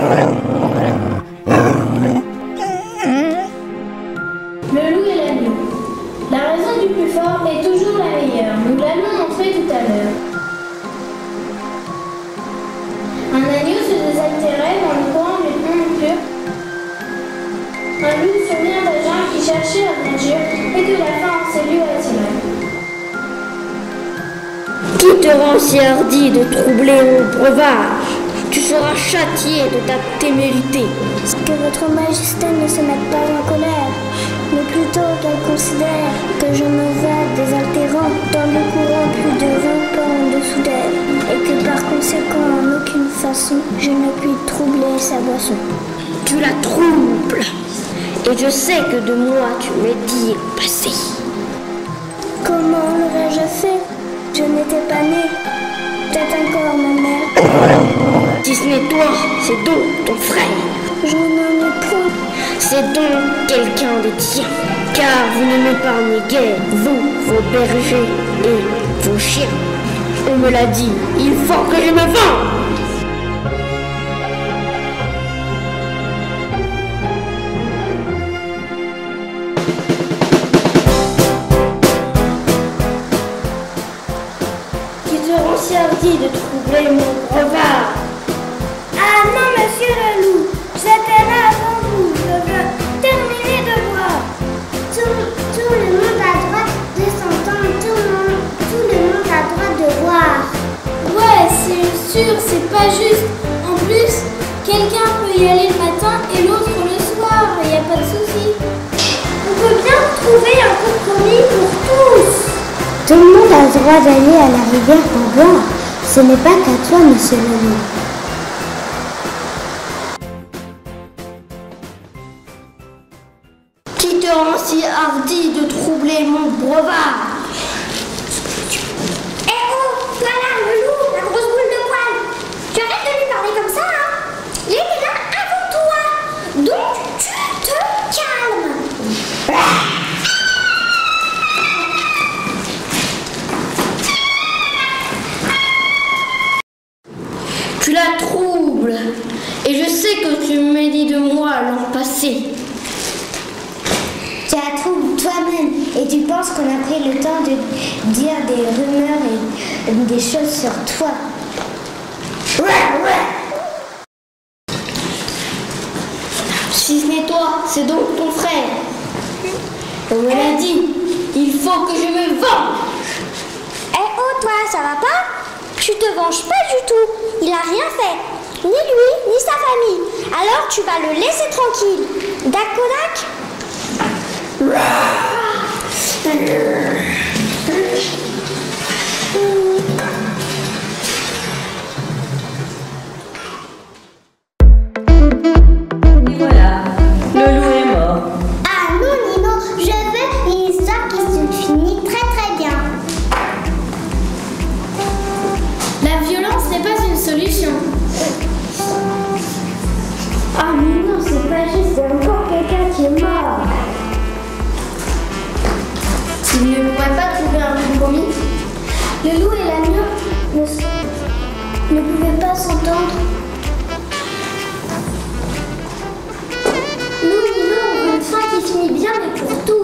Le loup et l'agneau. La raison du plus fort est toujours la meilleure. Nous l'avons montré tout à l'heure. Un agneau se désaltérait dans le courant du monde pur. Un loup survient d'un gens qui cherchait la nature et que la faim en ses lieux attirait. Qui te rend si hardi de troubler mon breuvage Tu seras châtié de ta témérité. Que votre majesté ne se mette pas en colère, mais plutôt qu'elle considère que je me vais désaltérant dans le courant plus de 20 pas en dessous d'elle, et que par conséquent en aucune façon je ne puis troubler sa boisson. Tu la troubles. Et je sais que de moi tu médis le passé. Comment l'aurais-je fait? Je n'étais pas née. Peut-être encore ma mère. Si ce n'est toi, c'est donc ton frère. Je n'en ai point. C'est donc quelqu'un des tiens. Car vous ne m'épargnez guère, vous, vos bergers et vos chiens. On me l'a dit, il faut que je me vende. De troubler mon breuvage Ah non, monsieur le loup, j'étais là avant vous. Je veux terminer de voir. Tout, le monde à droite de s'entendre, tout le monde, tout le monde de voir. Ouais, c'est sûr, c'est pas juste. En plus, quelqu'un peut y aller le matin et l'autre le soir, y a pas de souci. On peut bien trouver un compromis pour tous. Tout le monde a le droit d'aller à la rivière pour boire. Ce n'est pas qu'à toi, monsieur le loup. Qui te rend si hardi de troubler mon breuvage Eh oh, toi là, le loup, la grosse boule de poil. Tu arrêtes de lui parler comme ça, hein Il était là avant toi. Donc, tu te calmes. Tu la troubles. Et je sais que tu me dis de moi l'an passé. Tu la trouves toi-même et tu penses qu'on a pris le temps de dire des rumeurs et des choses sur toi. Si ce n'est toi, c'est donc ton frère. On me l'a dit. Il faut que je me venge. Eh oh, toi, ça va pas? Tu te venges pas du tout. Il a rien fait. Ni lui, ni sa famille. Alors tu vas le laisser tranquille. Dakodak Et voilà, le loup est mort. Ah non, Nino, je veux une histoire qui se finit très très bien. La violence n'est pas une solution. Ah mais non, c'est pas juste, il y a encore quelqu'un qui est mort. Le loup et la ne, pouvaient pas s'entendre. Nous, Nino, on veut une fin qui finit bien, mais pour tout.